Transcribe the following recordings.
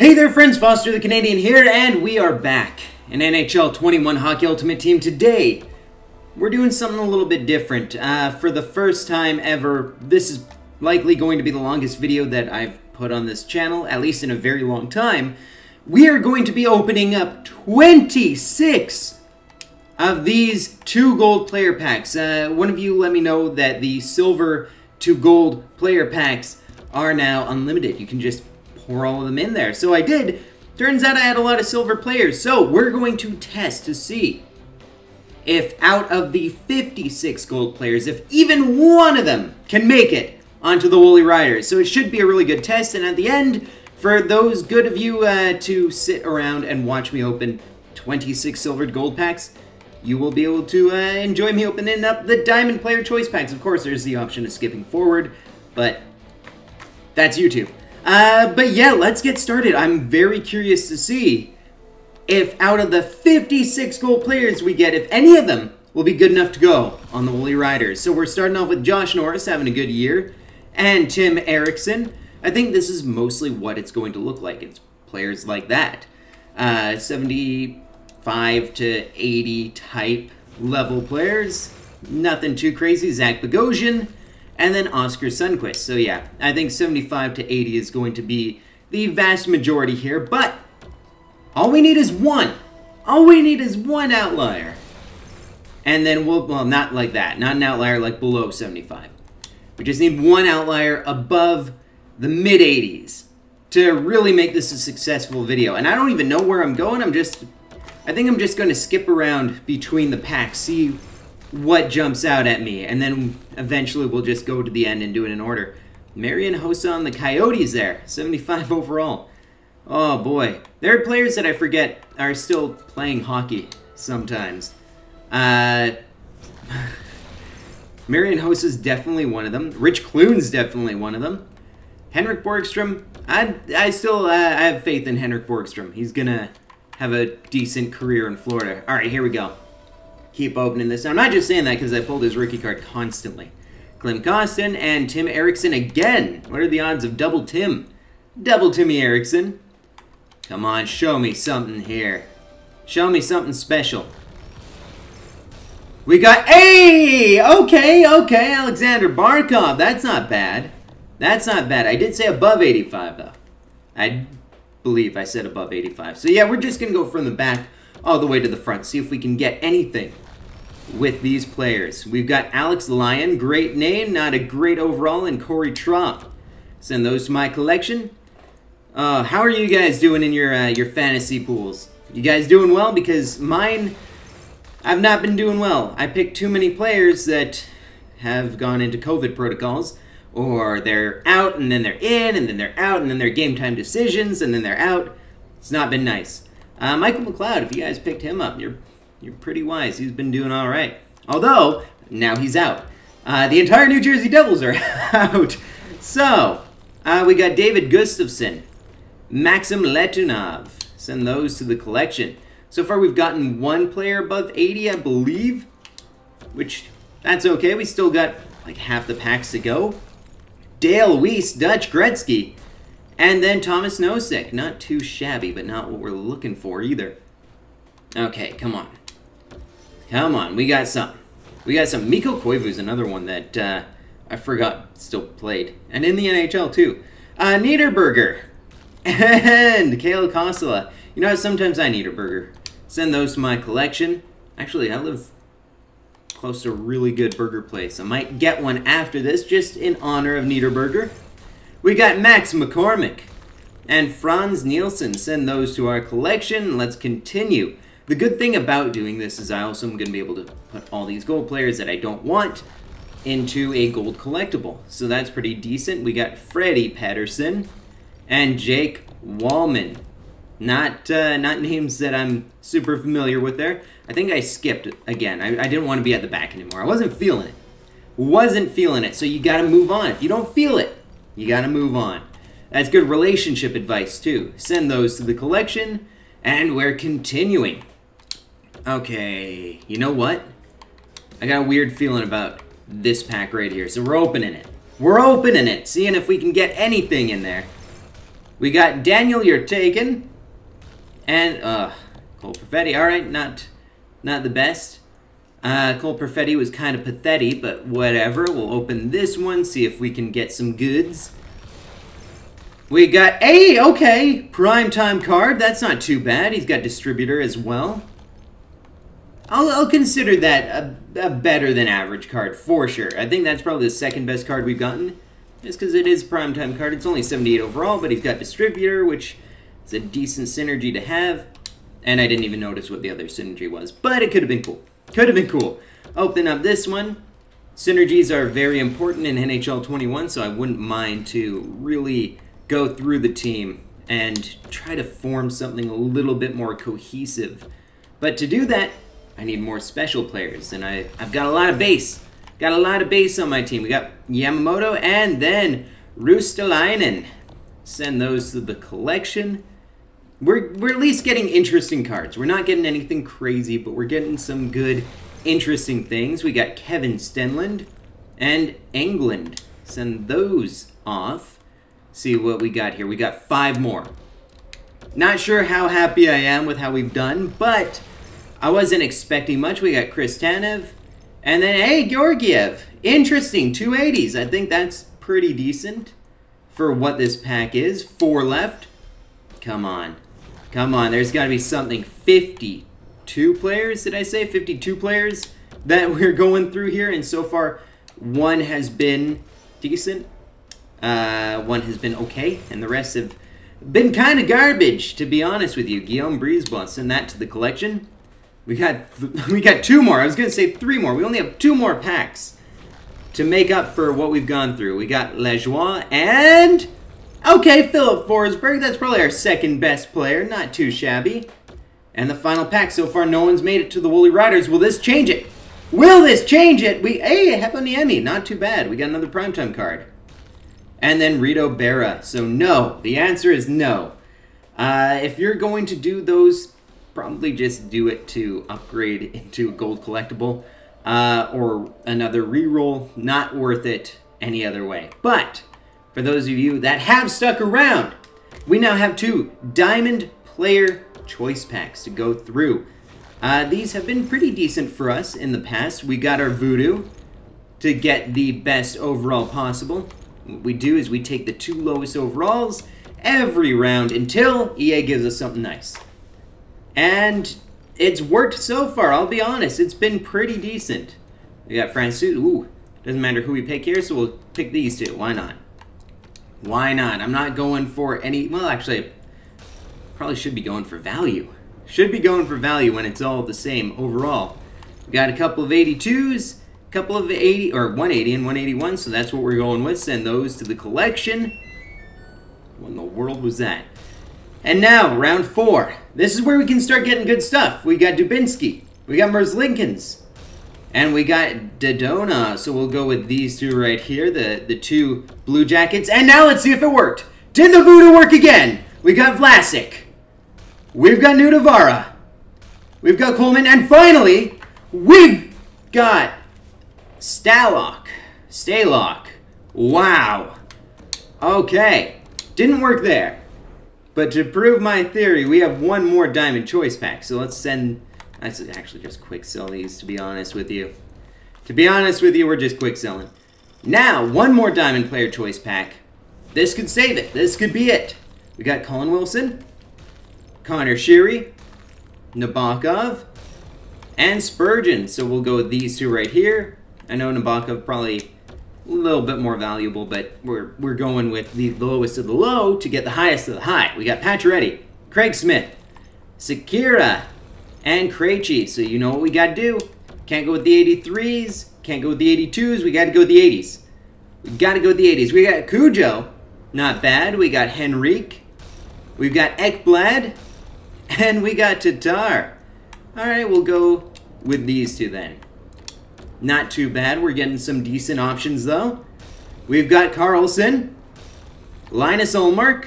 Hey there, friends. Foster the Canadian here, and we are back in NHL 21 Hockey Ultimate Team today. We're doing something a little bit different. Uh, for the first time ever, this is likely going to be the longest video that I've put on this channel, at least in a very long time. We are going to be opening up 26 of these two gold player packs. Uh, one of you let me know that the silver to gold player packs are now unlimited. You can just pour all of them in there. So I did. Turns out I had a lot of silver players. So we're going to test to see if out of the 56 gold players, if even one of them can make it onto the Woolly Riders. So it should be a really good test. And at the end, for those good of you uh, to sit around and watch me open 26 silvered gold packs, you will be able to uh, enjoy me opening up the Diamond Player Choice Packs. Of course, there's the option of skipping forward, but that's YouTube. Uh, but yeah, let's get started. I'm very curious to see if out of the 56 gold players we get, if any of them will be good enough to go on the Woolly Riders. So we're starting off with Josh Norris having a good year, and Tim Erickson. I think this is mostly what it's going to look like. It's players like that. Uh, 75 to 80 type level players. Nothing too crazy. Zach Bogosian and then Oskar Sundqvist. So yeah, I think 75 to 80 is going to be the vast majority here, but all we need is one. All we need is one outlier. And then we'll, well, not like that, not an outlier like below 75. We just need one outlier above the mid 80s to really make this a successful video. And I don't even know where I'm going, I'm just, I think I'm just going to skip around between the packs, see what jumps out at me, and then eventually we'll just go to the end and do it in order. Marian Hossa on the Coyotes there, 75 overall. Oh boy. There are players that I forget are still playing hockey sometimes. Uh, Marian Hossa's definitely one of them. Rich Clune's definitely one of them. Henrik Borgstrom, I, I still uh, I have faith in Henrik Borgstrom. He's gonna have a decent career in Florida. All right, here we go keep opening this. I'm not just saying that because I pulled his rookie card constantly. Klim Kostin and Tim Erickson again. What are the odds of double Tim? Double Timmy Erickson. Come on, show me something here. Show me something special. We got, hey, okay, okay, Aleksander Barkov. That's not bad. That's not bad. I did say above 85, though. I believe I said above 85. So yeah, we're just going to go from the back all the way to the front. See if we can get anything with these players. We've got Alex Lyon, great name, not a great overall, and Corey Trump. Send those to my collection. Uh, how are you guys doing in your uh, your fantasy pools? You guys doing well? Because mine, I've not been doing well. I picked too many players that have gone into COVID protocols, or they're out and then they're in, and then they're out, and then they're game time decisions, and then they're out. It's not been nice. Uh, Michael McLeod, if you guys picked him up, you're you're pretty wise. He's been doing all right. Although now he's out. Uh, the entire New Jersey Devils are out. So uh, we got David Gustafsson, Maxim Letunov. Send those to the collection. So far we've gotten one player above 80, I believe, which that's okay. We still got like half the packs to go. Dale Weise, Dutch Gretzky. And then Tomas Nosek. Not too shabby, but not what we're looking for either. Okay, come on. Come on, we got some. We got some. Mikko Koivu's another one that uh, I forgot still played. And in the NHL, too. Uh, Niederberger. And Kalle Kossila. You know, sometimes I need a burger. Send those to my collection. Actually, I live close to a really good burger place. I might get one after this, just in honor of Niederberger. We got Max McCormick and Frans Nielsen. Send those to our collection. Let's continue. The good thing about doing this is I also am going to be able to put all these gold players that I don't want into a gold collectible. So that's pretty decent. We got Freddie Patterson and Jake Walman. Not uh, not names that I'm super familiar with there. I think I skipped again. I, I didn't want to be at the back anymore. I wasn't feeling it. Wasn't feeling it. So you got to move on. If you don't feel it, you gotta move on. That's good relationship advice, too. Send those to the collection, and we're continuing. Okay, you know what? I got a weird feeling about this pack right here, so we're opening it. We're opening it, seeing if we can get anything in there. We got Danil Yurtaykin. And, uh, Cole Perfetti. Alright, not, not the best. Uh, Cole Perfetti was kind of pathetic, but whatever. We'll open this one, see if we can get some goods. We got a okay prime time card. That's not too bad. He's got distributor as well. I'll, I'll consider that a, a, better than average card for sure. I think that's probably the second best card we've gotten, just because it is prime time card. It's only 78 overall, but he's got distributor, which is a decent synergy to have. And I didn't even notice what the other synergy was, but it could have been cool. Could have been cool. Open up this one. Synergies are very important in NHL 21, so I wouldn't mind to really go through the team and try to form something a little bit more cohesive. But to do that, I need more special players, and I, I've got a lot of base. Got a lot of base on my team. We got Yamamoto and then Ruotsalainen. Send those to the collection. We're, we're at least getting interesting cards. We're not getting anything crazy, but we're getting some good, interesting things. We got Kevin Stenlund and Englund. Send those off see what we got here. We got five more. Not sure how happy I am with how we've done, but I wasn't expecting much. We got Chris Tanev. And then, hey, Georgiev. Interesting, 280s. I think that's pretty decent for what this pack is. Four left. Come on. Come on, there's got to be something. 52 players, did I say? 52 players that we're going through here. And so far, one has been decent. Uh, one has been okay, and the rest have been kind of garbage, to be honest with you. Guillaume Brisebois, send that to the collection. We got we got two more. I was gonna say three more. We only have two more packs to make up for what we've gone through. We got Lajoie and okay, Filip Forsberg. That's probably our second best player. Not too shabby. And the final pack so far, no one's made it to the Woolly Riders. Will this change it? Will this change it? We hey, Heponiemi, not too bad. We got another primetime card and then Reto Berra. So no, the answer is no. Uh, if you're going to do those, probably just do it to upgrade into a gold collectible uh, or another reroll. Not worth it any other way. But for those of you that have stuck around, we now have two Diamond Player Choice Packs to go through. Uh, these have been pretty decent for us in the past. We got our Voodoo to get the best overall possible. What we do is we take the two lowest overalls every round until EA gives us something nice. And it's worked so far, I'll be honest. It's been pretty decent. We got Francis. Ooh, doesn't matter who we pick here, so we'll pick these two. Why not? Why not? I'm not going for any... Well, actually, probably should be going for value. Should be going for value when it's all the same overall. We got a couple of 82s, a couple of 80 or 180 and 181 so that's what we're going with. Send those to the collection. What in the world was that and now round four. This is where we can start getting good stuff. We got Dubinsky. We got Merzlikins and we got Dodona so we'll go with these two right here the the two blue jackets and now let's see if it worked did the voodoo work again we got Vlasic we've got Nutivaara we've got Coleman and finally we've got Stalock. Staylock. Wow. Okay. Didn't work there. But to prove my theory, we have one more Diamond Choice Pack. So let's send... Let's actually just quick sell these, to be honest with you. To be honest with you, we're just quick selling. Now, one more Diamond Player Choice Pack. This could save it. This could be it. We got Colin Wilson, Connor Sheary, Nabokov, and Spurgeon. So we'll go with these two right here. I know Nabokov probably a little bit more valuable, but we're, we're going with the lowest of the low to get the highest of the high. We got Pacioretty, Craig Smith, Sekera, and Krejci. So you know what we got to do. Can't go with the 83s, can't go with the 82s, we got to go with the 80s. We got to go with the 80s. We got Cujo, not bad. We got Henrique, we've got Ekblad, and we got Tatar. All right, we'll go with these two then. Not too bad. We're getting some decent options, though. We've got Carlson, Linus Ullmark.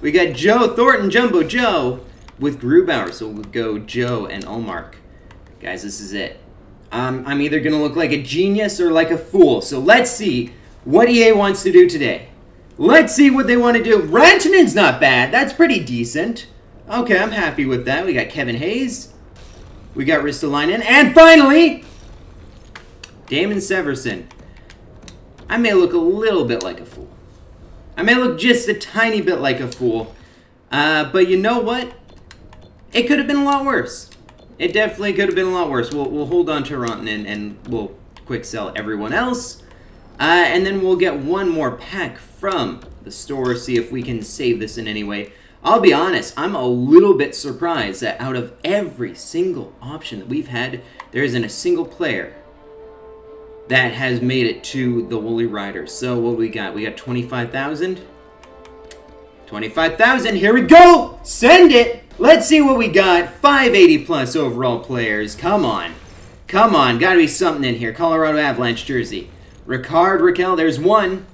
We got Joe Thornton, Jumbo Joe, with Grubauer. So we'll go Joe and Ullmark. Guys, this is it. Um, I'm either going to look like a genius or like a fool. So let's see what EA wants to do today. Let's see what they want to do. Rantanen's not bad. That's pretty decent. Okay, I'm happy with that. We got Kevin Hayes. We got Ristolainen. And finally, Damon Severson. I may look a little bit like a fool. I may look just a tiny bit like a fool. Uh, but you know what? It could have been a lot worse. It definitely could have been a lot worse. We'll, we'll hold on to Rantanen and and we'll quick sell everyone else. Uh, and then we'll get one more pack from the store, see if we can save this in any way. I'll be honest, I'm a little bit surprised that out of every single option that we've had, there isn't a single player that has made it to the Woolly Rider. So what we got? We got 25,000. 25,000, here we go! Send it! Let's see what we got. 580 plus overall players. Come on. Come on, gotta be something in here. Colorado Avalanche jersey. Rickard Rakell. there's one.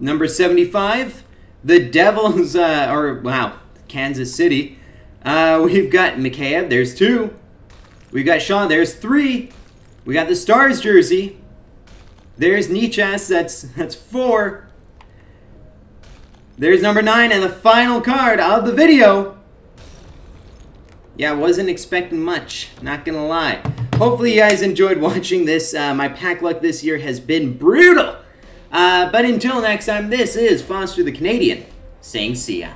Number 75. The Devils, uh, or, wow, Kansas City. Uh, we've got Mikheyev, there's two. We've got Shaw, there's three. We got the Stars jersey. There's Nichas, that's, that's four. There's number nine and the final card of the video. Yeah, wasn't expecting much, not gonna lie. Hopefully you guys enjoyed watching this. Uh, my pack luck this year has been brutal. Uh, but until next time, this is Foster the Canadian saying see ya.